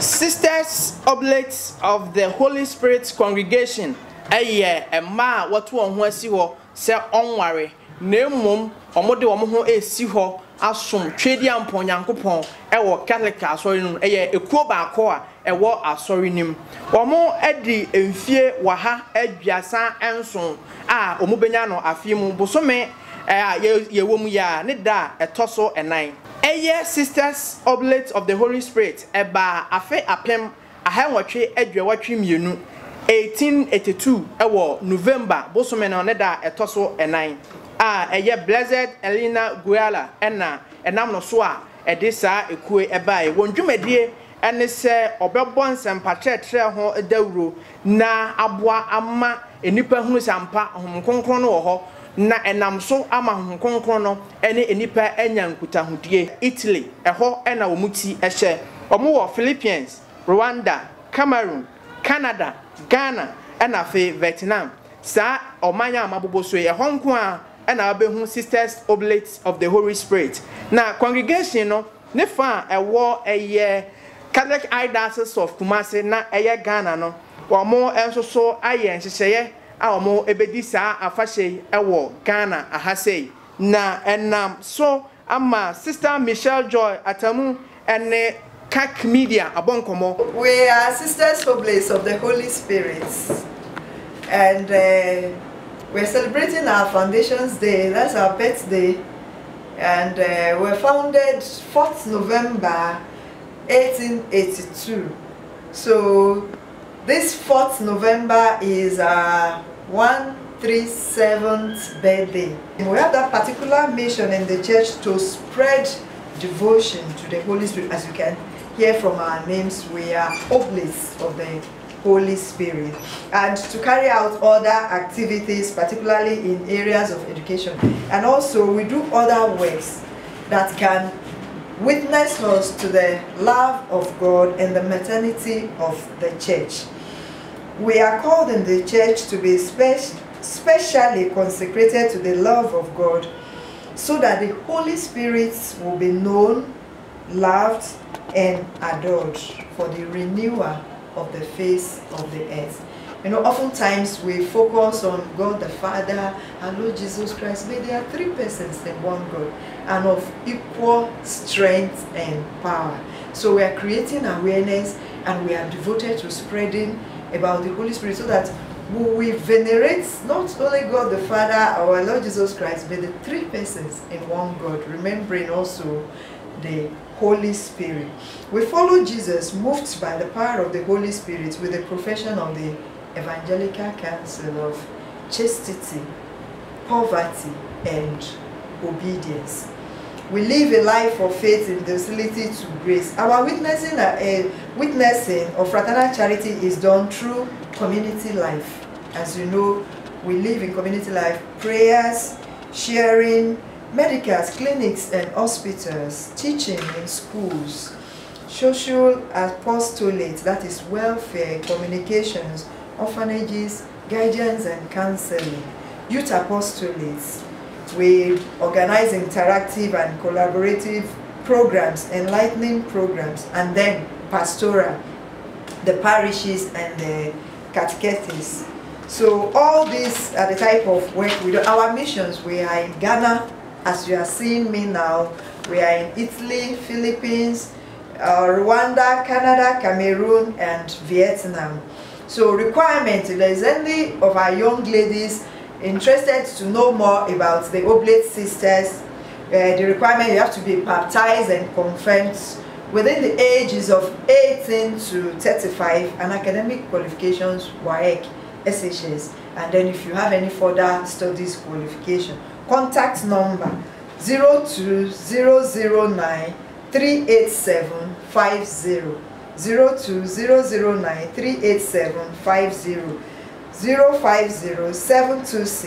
Sisters Oblates of the Holy Spirit Congregation ɛyɛ mmaa a wɔto wɔn ho asi hɔ sɛ ɔnware. Na mmom wɔde wɔn ho esi hɔ asom twedi ampɔ nyankopɔn ɛwɔ Catholic asɔre no mu. Ɛyɛ ekuo baako a ɛwɔ asɔre no mu. Wɔn ɛdi mfie wɔ ha aduasa nson a wɔn bɛnya no afei mu. Bosome ɛɛ yɛwɔ mu yɛ a ne da a ɛtɔ so ɛnan ɛyɛ sisters oblate of the holy spirit ɛbaa afe apem ahɛnwɔtwe aduawɔtwe mmienu 1882 ɛwɔ november bosome no ne da ɛtɔ so ɛnan a ɛyɛ blessed elena guala ɛna ɛnam no so a ɛde saa ekue ɛbaeɛ wɔn dwumadie ɛne sɛ ɔbɛbɔ nsɛmpakyerɛkyerɛ ho dawuro na aboa ama nnipa hunu sɛ ampa ahom kronkron no wɔ hɔ na ɛnam so ama honhom no ne nnipa anya nkutahodie. Italy ɛhɔ ɛna wɔn ti ɛhyɛ. Wɔn wɔ philippines rwanda cameroon canada ghana ɛna afei vietnam. Saa ɔman a mabobɔ so yi ɛhɔ nko a ɛna abɛhu sisters oblates of the holy spirit. Na congregation no ne fa a ɛwɔ ɛyɛ catholic diocese of kumasi na ɛyɛ ghana no wɔn nso so ayɛ nhyehyɛeɛ a wɔn bɛdi saa afahyɛ wɔ ghana ahasɛ na ɛnam so ama sister michelle joy atamu ne cac media abɔ nkɔmɔ. we are sisters oblates of the holy spirit. And uh, we're celebrating our foundations day. That's our birthday. And uh, we're founded 4th november 1882 so this 4th November is uh, our 137th birthday. We have that particular mission in the church to spread devotion to the Holy Spirit. As you can hear from our names, we are oblates of the Holy Spirit. And to carry out other activities, particularly in areas of education. And also we do other works that can witness us to the love of God and the maternity of the church. We are called in the church to be spe- specially consecrated to the love of God so that the Holy Spirit will be known, loved, and adored for the renewal of the face of the earth. You know, oftentimes we focus on God the Father and Lord Jesus Christ, but there are three persons in one God and of equal strength and power. So we are creating awareness and we are devoted to spreading about the Holy Spirit so that we venerate not only God the Father, our Lord Jesus Christ, but the three persons in one God, remembering also the Holy Spirit. We follow Jesus, moved by the power of the Holy Spirit, with the profession of the Evangelical Counsel of chastity, poverty, and obedience. We live a life of faith in docility to grace. Our witnessing, uh, witnessing of fraternal charity is done through community life. As you know, we live in community life, prayers, sharing, medicals, clinics and hospitals, teaching in schools, social apostolate, that is welfare, communications, orphanages, guidance and counseling, youth apostolates, we organize interactive and collaborative programs, enlightening programs, and then pastoral, the parishes and the catechesis. So all these are the type of work we do. Our missions, we are in Ghana, as you are seeing me now. We are in Italy, Philippines, uh, Rwanda, Canada, Cameroon, and Vietnam. So requirement, if there is any of our young ladies interested to know more about the Oblate Sisters, uh, the requirement you have to be baptized and confirmed within the ages of 18 to 35 and academic qualifications WAEC, SHS and then if you have any further studies qualification contact number 02009 387 50 02009 387 50 050 726